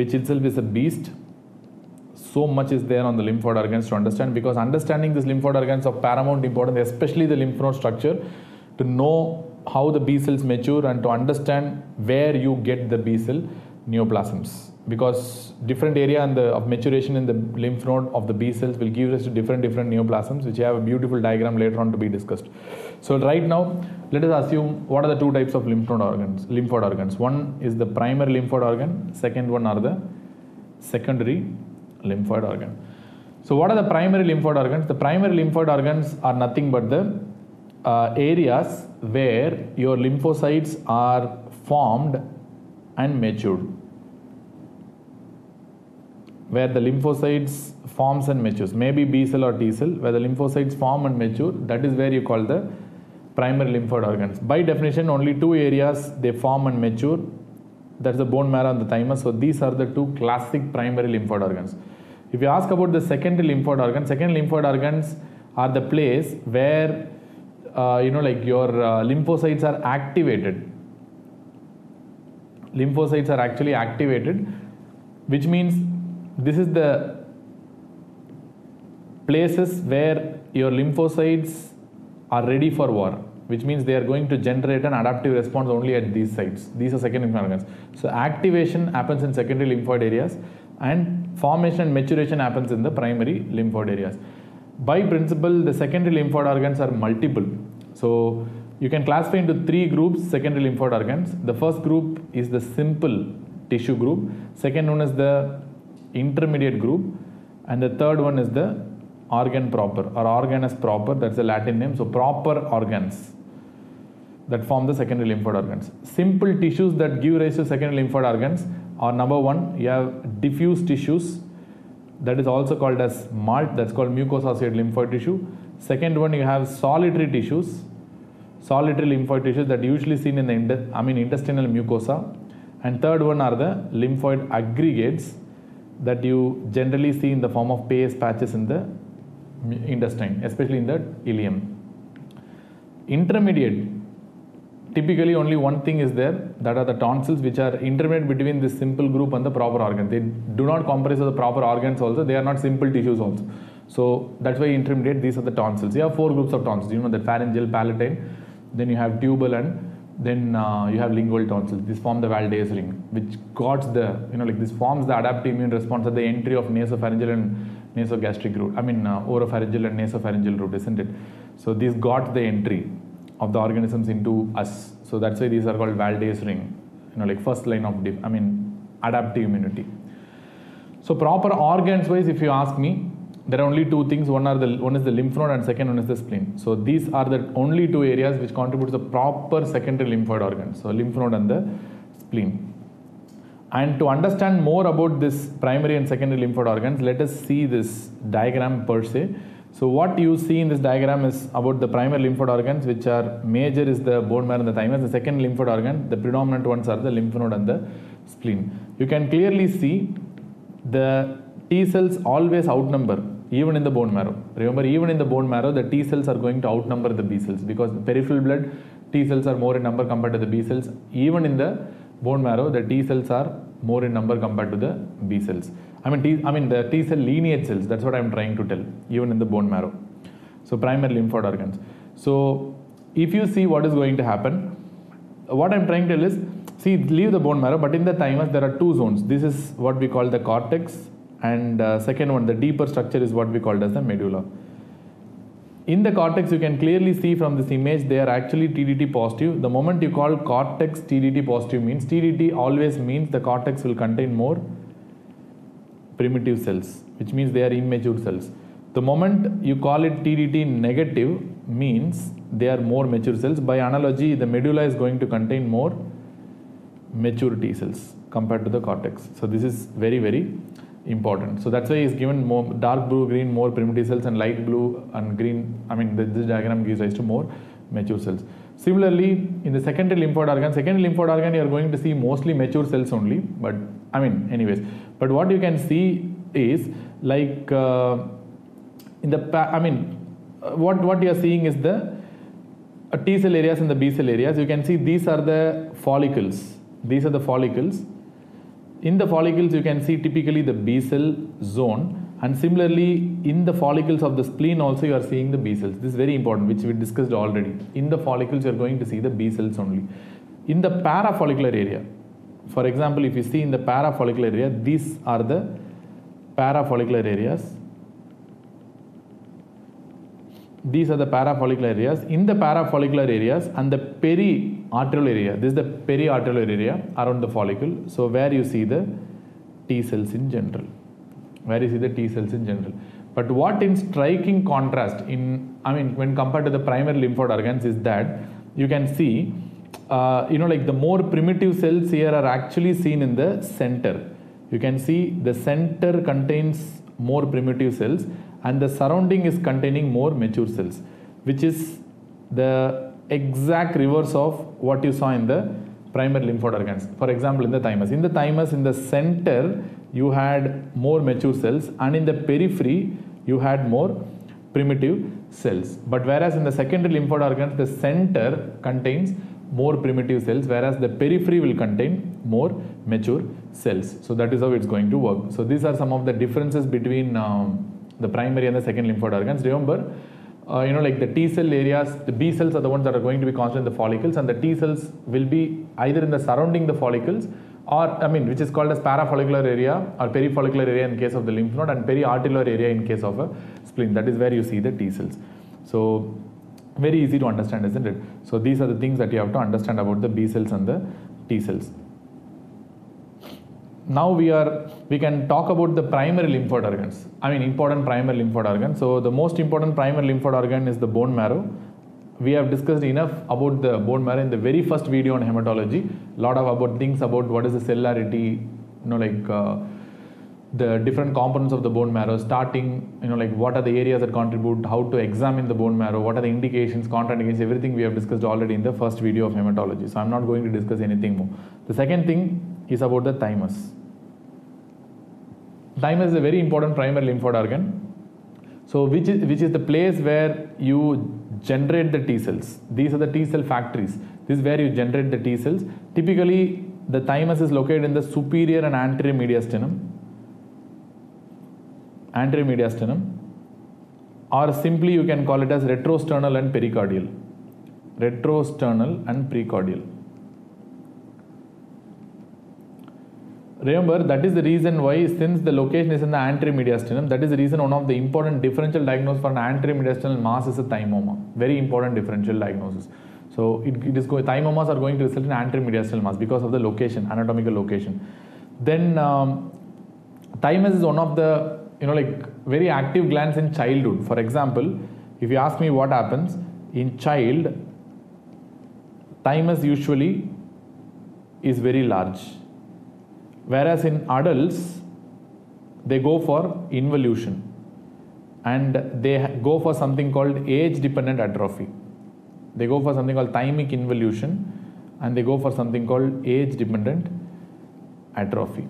which itself is a beast. So much is there on the lymph node organs to understand because understanding these lymph node organs of paramount importance, especially the lymph node structure, to know how the B cells mature and to understand where you get the B cell neoplasms because different area and the, of maturation in the lymph node of the B cells will give us to different different neoplasms which I have a beautiful diagram later on to be discussed. So right now let us assume what are the two types of lymphoid organs Lymphoid organs one is the primary lymphoid organ second one are the secondary lymphoid organ. So what are the primary lymphoid organs? The primary lymphoid organs are nothing but the uh, areas where your lymphocytes are formed and matured where the lymphocytes forms and matures maybe b cell or t cell where the lymphocytes form and mature that is where you call the primary lymphoid organs. By definition only two areas they form and mature. That's the bone marrow and the thymus. So these are the two classic primary lymphoid organs. If you ask about the secondary lymphoid organs secondary lymphoid organs are the place where uh, you know like your uh, lymphocytes are activated. Lymphocytes are actually activated which means this is the places where your lymphocytes are ready for war which means they are going to generate an adaptive response only at these sites. These are secondary organs. So activation happens in secondary lymphoid areas and formation and maturation happens in the primary lymphoid areas. By principle the secondary lymphoid organs are multiple. So you can classify into three groups secondary lymphoid organs. The first group is the simple tissue group. Second one is the intermediate group. And the third one is the organ proper or organus proper. That's the latin name. So proper organs that form the secondary lymphoid organs. Simple tissues that give rise to secondary lymphoid organs are number one you have diffuse tissues. That is also called as MALT. That's called mucous-associated lymphoid tissue. Second one you have solitary tissues. Solitary lymphoid tissues that usually seen in the I mean intestinal mucosa. And third one are the lymphoid aggregates that you generally see in the form of Peyer's patches in the intestine, especially in the ileum. Intermediate, typically only one thing is there that are the tonsils which are intermediate between this simple group and the proper organ. They do not comprise of the proper organs also, they are not simple tissues also. So that's why intermediate, these are the tonsils. You have four groups of tonsils, you know, the pharyngeal, palatine, then you have tubal and then uh, you have lingual tonsils. This form the Waldeyer's ring, which got the, you know, like this forms the adaptive immune response at the entry of nasopharyngeal and nasogastric route. I mean, uh, oropharyngeal and nasopharyngeal route, isn't it? So these got the entry of the organisms into us. So that's why these are called Waldeyer's ring. You know, like first line of, I mean, adaptive immunity. So proper organs wise, if you ask me, there are only two things one are the one is the lymph node and second one is the spleen so these are the only two areas which contribute to the proper secondary lymphoid organs so lymph node and the spleen and to understand more about this primary and secondary lymphoid organs let us see this diagram per se so what you see in this diagram is about the primary lymphoid organs which are major is the bone marrow and the thymus the second lymphoid organ the predominant ones are the lymph node and the spleen you can clearly see the T cells always outnumber even in the bone marrow. Remember, even in the bone marrow, the T cells are going to outnumber the B cells because the peripheral blood T cells are more in number compared to the B cells. Even in the bone marrow, the T cells are more in number compared to the B cells. I mean, T, I mean the T cell lineage cells. That's what I'm trying to tell. Even in the bone marrow. So primary lymphoid organs. So if you see what is going to happen, what I'm trying to tell is, see, leave the bone marrow, but in the thymus there are two zones. This is what we call the cortex and uh, second one the deeper structure is what we called as the medulla in the cortex you can clearly see from this image they are actually TDT positive the moment you call cortex TDT positive means TDT always means the cortex will contain more primitive cells which means they are immature cells the moment you call it TDT negative means they are more mature cells by analogy the medulla is going to contain more mature T cells compared to the cortex so this is very very important. So that's why it's given more dark blue, green, more primitive cells, and light blue and green. I mean, this diagram gives rise to more mature cells. Similarly, in the secondary lymphoid organ, secondary lymphoid organ, you are going to see mostly mature cells only. But I mean, anyways. But what you can see is like uh, in the I mean, uh, what what you are seeing is the uh, T cell areas and the B cell areas. You can see these are the follicles. These are the follicles In the follicles, you can see typically the B cell zone, and similarly in the follicles of the spleen also you are seeing the B cells. This is very important, which we discussed already. In the follicles, you are going to see the B cells only. In the parafollicular area, for example, if you see in the parafollicular area, these are the parafollicular areas. These are the parafollicular areas. In the parafollicular areas and the periarterial area, this is the periarterial area around the follicle. So, where you see the T cells in general, where you see the T cells in general. But what in striking contrast, in I mean, when compared to the primary lymphoid organs, is that you can see, uh, you know, like the more primitive cells here are actually seen in the center. You can see the center contains more primitive cells and the surrounding is containing more mature cells which is the exact reverse of what you saw in the primary lymphoid organs for example in the thymus in the thymus in the center you had more mature cells and in the periphery you had more primitive cells. But whereas in the secondary lymphoid organs the center contains more primitive cells whereas the periphery will contain more mature cells. So that is how it's going to work. So these are some of the differences between um, the primary and the second lymphoid organs. Remember, uh, you know, like the T cell areas, the B cells are the ones that are going to be constant in the follicles, and the T cells will be either in the surrounding the follicles or, I mean, which is called as parafollicular area or perifollicular area in case of the lymph node and periarterial area in case of a spleen. That is where you see the T cells. So, very easy to understand, isn't it? So, these are the things that you have to understand about the B cells and the T cells now we are we can talk about the primary lymphoid organs i mean important primary lymphoid organ so the most important primary lymphoid organ is the bone marrow we have discussed enough about the bone marrow in the very first video on hematology. Lot of about things about what is the cellularity you know like uh, the different components of the bone marrow starting you know like what are the areas that contribute how to examine the bone marrow what are the indications contraindications everything we have discussed already in the first video of hematology. So i'm not going to discuss anything more. The second thing is about the thymus. Thymus is a very important primary lymphoid organ. So, which is, which is the place where you generate the T cells. These are the T cell factories. This is where you generate the T cells. Typically, the thymus is located in the superior and anterior mediastinum. Anterior mediastinum. Or simply you can call it as retrosternal and pericardial. Retrosternal and precordial. Remember, that is the reason why, since the location is in the anterior mediastinum, that is the reason one of the important differential diagnosis for an anterior mediastinal mass is a thymoma. Very important differential diagnosis. So, it, it is thymomas are going to result in anterior mediastinal mass because of the location, anatomical location. Then, um, thymus is one of the, you know, like very active glands in childhood. For example, if you ask me what happens in child, thymus usually is very large Whereas in adults, they go for involution and they go for something called age dependent atrophy. They go for something called thymic involution and they go for something called age dependent atrophy.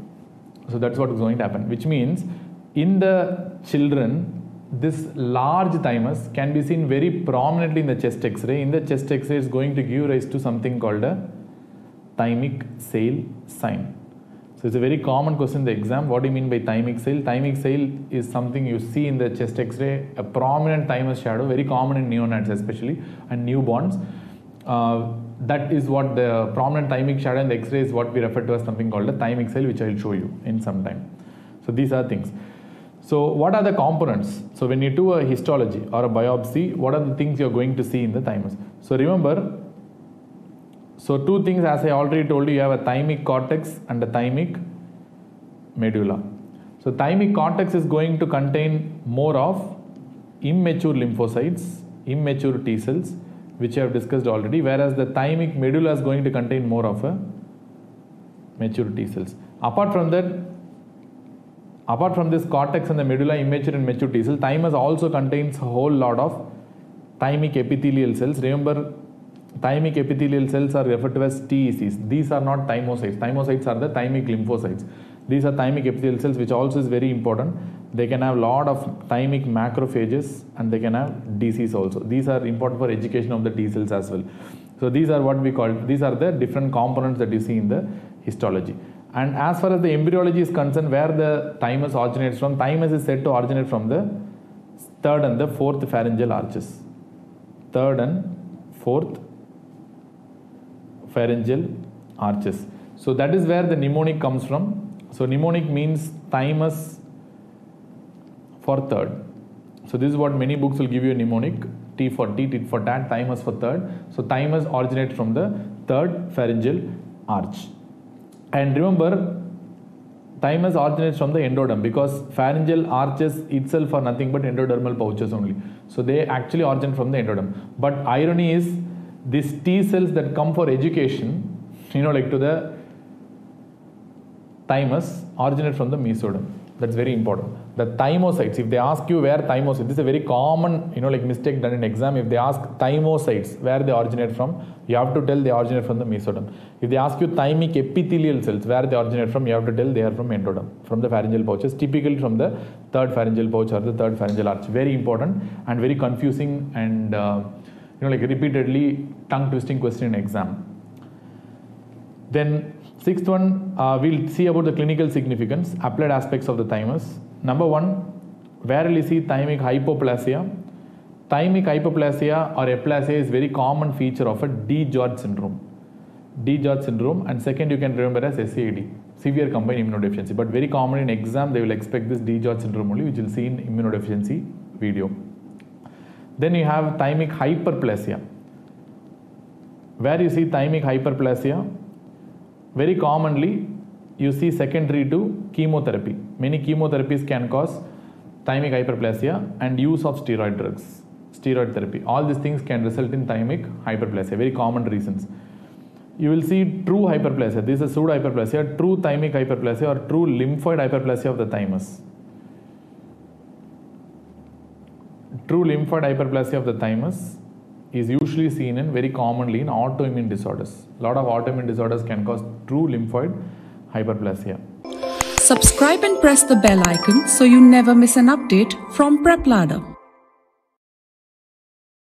So that's what is going to happen, which means in the children, this large thymus can be seen very prominently in the chest x ray. In the chest x ray, is going to give rise to something called a thymic sail sign. So it's a very common question in the exam. What do you mean by thymic sail? Thymic sail is something you see in the chest X-ray, a prominent thymus shadow, very common in neonates especially and newborns. Uh, that is what the prominent thymic shadow in the X-ray is what we refer to as something called a thymic sail, which I will show you in some time. So these are things. So what are the components? So when you do a histology or a biopsy, what are the things you're going to see in the thymus? So remember, so two things as I already told you, you have a thymic cortex and a thymic medulla. So thymic cortex is going to contain more of immature lymphocytes, immature T cells, which I have discussed already, whereas the thymic medulla is going to contain more of a mature T cells. Apart from that, apart from this cortex and the medulla, immature and mature T cells, thymus also contains a whole lot of thymic epithelial cells. Remember, Thymic epithelial cells are referred to as TECs. These are not thymocytes. Thymocytes are the thymic lymphocytes. These are thymic epithelial cells, which also is very important. They can have lot of thymic macrophages and they can have DCs also. These are important for education of the T cells as well. So these are what we call, these are the different components that you see in the histology. And as far as the embryology is concerned, where the thymus originates from, thymus is said to originate from the third and the fourth pharyngeal arches. Third and fourth pharyngeal arches. So that is where the mnemonic comes from. So mnemonic means thymus for third. So this is what many books will give you a mnemonic. T for T, T for tat, thymus for third. So thymus originates from the third pharyngeal arch. And remember, thymus originates from the endoderm because pharyngeal arches itself are nothing but endodermal pouches only. So they actually originate from the endoderm. But irony is, these T cells that come for education, you know, like to the thymus, originate from the mesoderm. That's very important. The thymocytes, if they ask you where thymocytes, this is a very common, you know, like mistake done in exam. If they ask thymocytes, where they originate from, you have to tell they originate from the mesoderm. If they ask you thymic epithelial cells, where they originate from, you have to tell they are from endoderm, from the pharyngeal pouches, typically from the third pharyngeal pouch or the third pharyngeal arch. Very important and very confusing and, uh, you know, like repeatedly tongue twisting question in exam. Then Sixth one, uh, we'll see about the clinical significance, applied aspects of the thymus. Number one, where will you see thymic hypoplasia? Thymic hypoplasia or aplasia is very common feature of a DiGeorge syndrome. DiGeorge syndrome and second you can remember as SAD, severe combined immunodeficiency. But very common in exam they will expect this DiGeorge syndrome only which you'll see in immunodeficiency video. Then you have thymic hyperplasia. Where you see thymic hyperplasia, very commonly you see secondary to chemotherapy. Many chemotherapies can cause thymic hyperplasia and use of steroid drugs, steroid therapy. All these things can result in thymic hyperplasia, very common reasons. You will see true hyperplasia. This is pseudo hyperplasia, true thymic hyperplasia or true lymphoid hyperplasia of the thymus. True lymphoid hyperplasia of the thymus is usually seen in very commonly in autoimmune disorders. A lot of autoimmune disorders can cause true lymphoid hyperplasia. Subscribe and press the bell icon so you never miss an update from PrepLadder.